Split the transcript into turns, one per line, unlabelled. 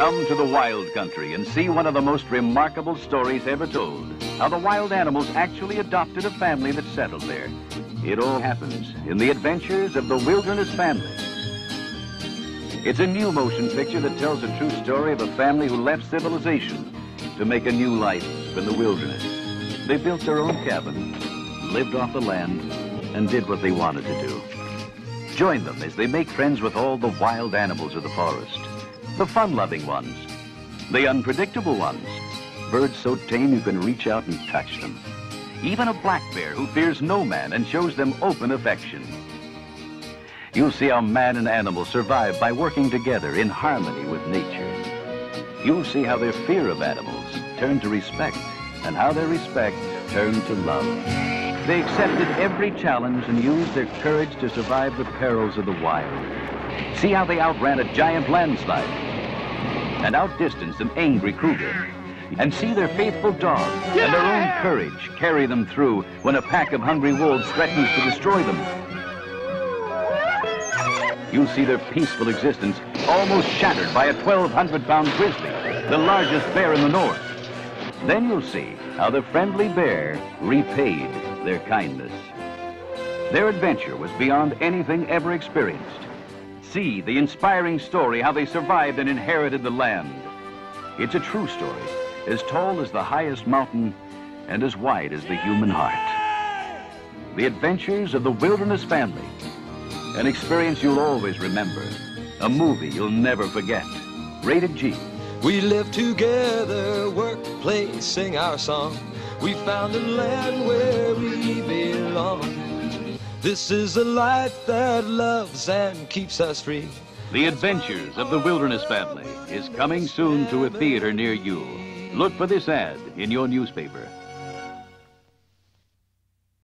Come to the wild country and see one of the most remarkable stories ever told. How the wild animals actually adopted a family that settled there. It all happens in the adventures of the Wilderness Family. It's a new motion picture that tells a true story of a family who left civilization to make a new life in the wilderness. They built their own cabin, lived off the land, and did what they wanted to do. Join them as they make friends with all the wild animals of the forest. The fun-loving ones, the unpredictable ones, birds so tame you can reach out and touch them. Even a black bear who fears no man and shows them open affection. You'll see how man and animal survive by working together in harmony with nature. You'll see how their fear of animals turned to respect and how their respect turned to love. They accepted every challenge and used their courage to survive the perils of the wild. See how they outran a giant landslide and outdistance an angry cougar. And see their faithful dog and their own courage carry them through when a pack of hungry wolves threatens to destroy them. You'll see their peaceful existence almost shattered by a 1,200-pound grizzly, the largest bear in the north. Then you'll see how the friendly bear repaid their kindness. Their adventure was beyond anything ever experienced. See the inspiring story how they survived and inherited the land. It's a true story, as tall as the highest mountain and as wide as the human heart. The adventures of the Wilderness Family. An experience you'll always remember. A movie you'll never forget. Rated G.
We live together, work, play, sing our song. We found a land where we. This is a life that loves and keeps us free.
The Adventures of the Wilderness Family is coming soon to a theater near you. Look for this ad in your newspaper.